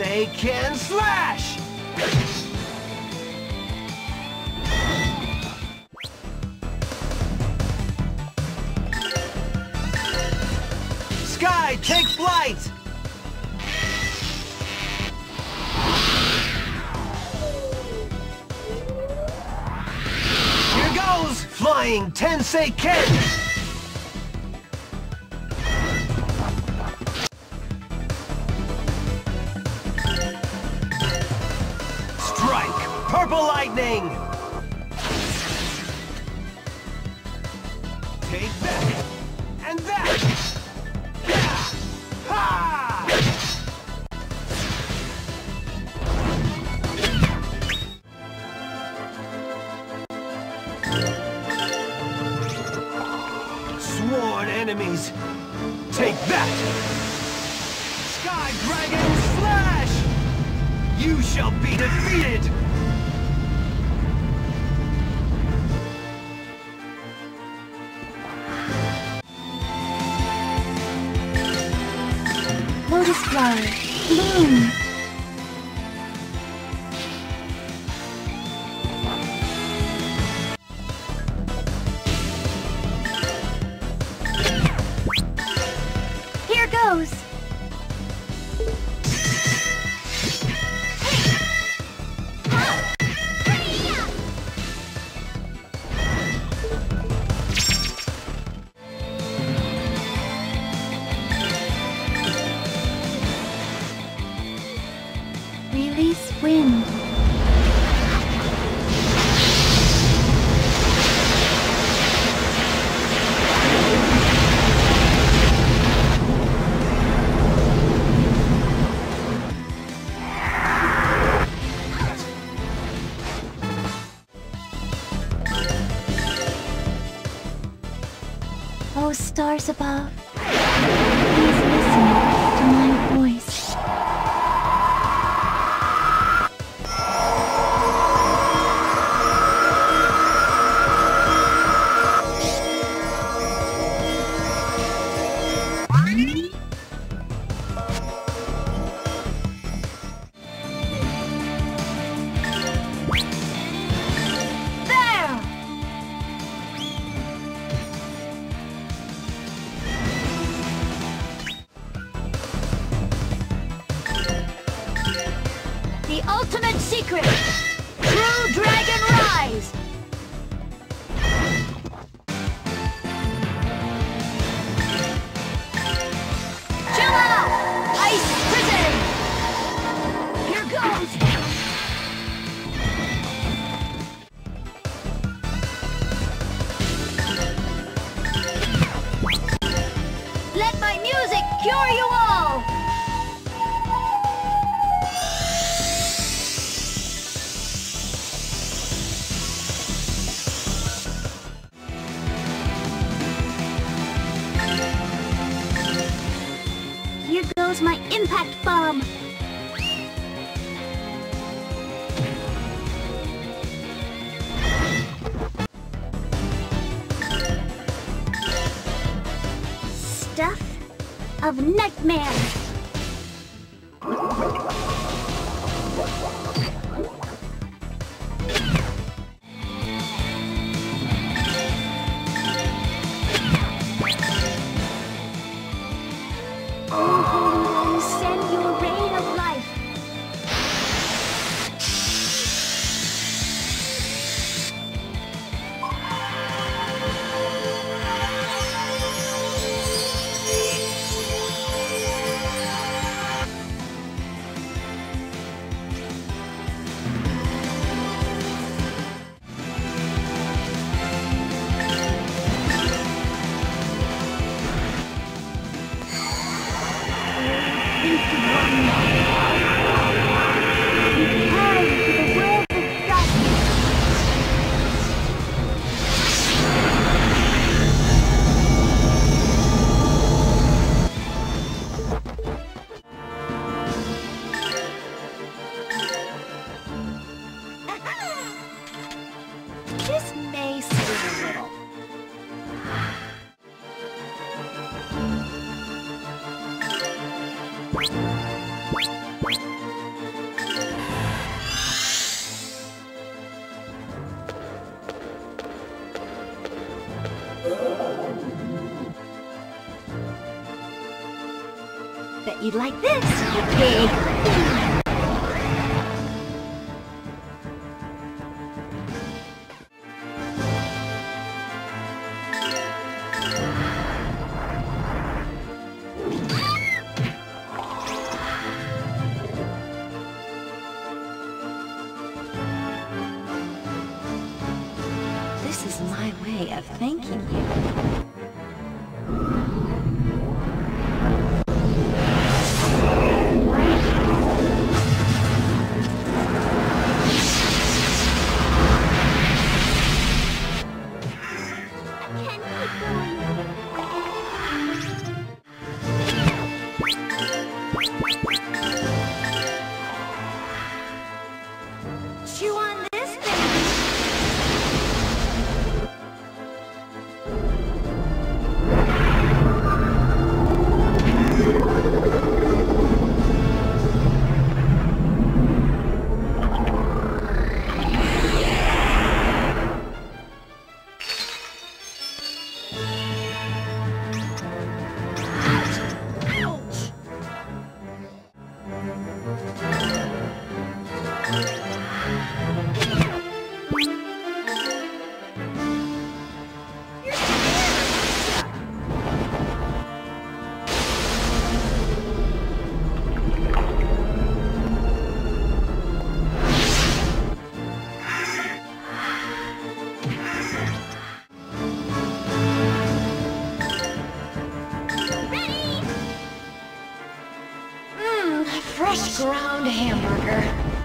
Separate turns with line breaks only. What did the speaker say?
Tensei-Ken Slash! Sky, take flight! Here goes! Flying Tensei-Ken! Strike! Purple Lightning! Take that! And that! Ha! Sworn enemies! Take that! Sky Dragon Slash! You shall be defeated!
Lotus flower, bloom. Wind. Oh, stars above, secret! True Dragon Rise! Chill out! Ice Prison! Here goes! Let my music cure you all! Impact bomb! Stuff of nightmare!
Bet like this, pig. This is my way of thanking you. Música fresh ground hamburger.